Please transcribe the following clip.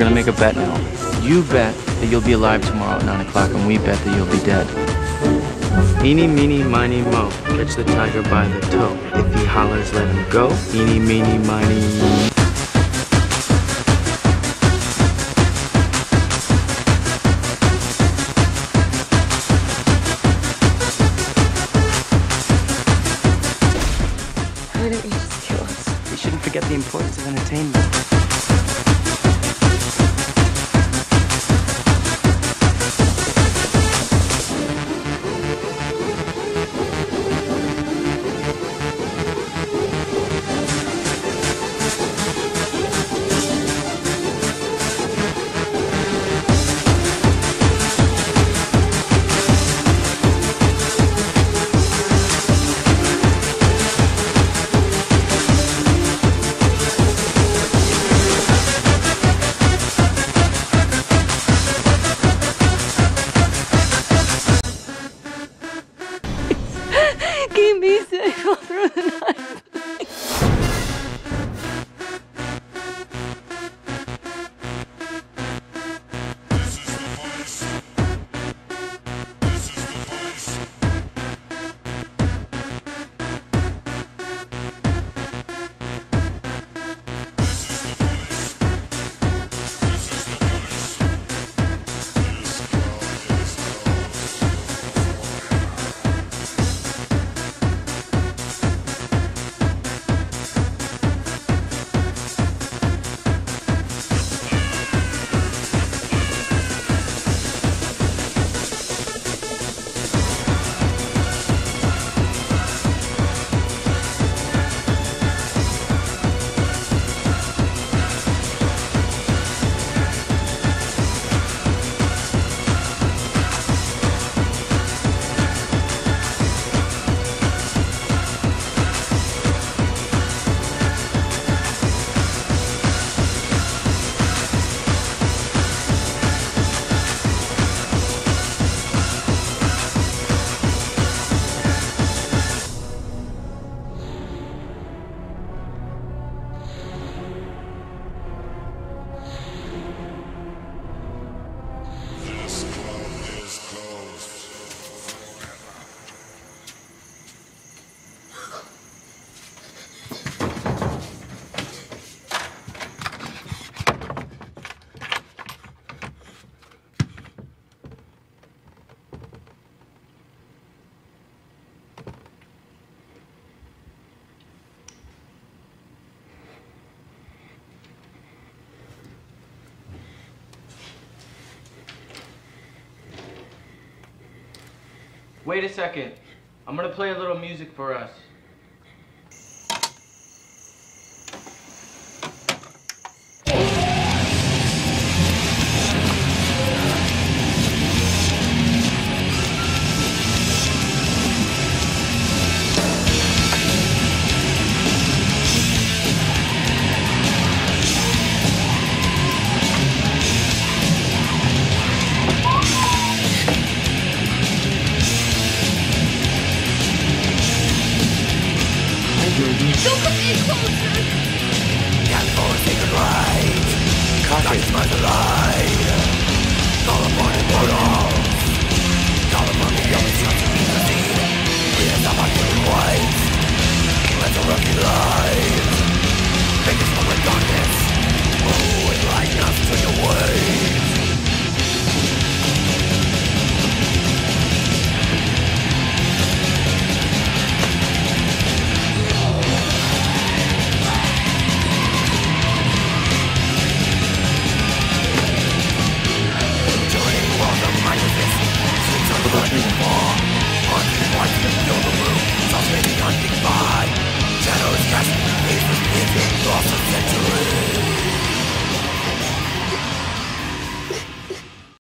a bet now. You bet that you'll be alive tomorrow at 9 o'clock, and we bet that you'll be dead. Eeny, meeny, miny, mo. Catch the tiger by the toe. If he hollers, let him go. Eeny, meeny, miny. Why don't you just kill us? We shouldn't forget the importance of entertainment. dice. Wait a second. I'm gonna play a little music for us. Shadows cast, faces piercing, lost of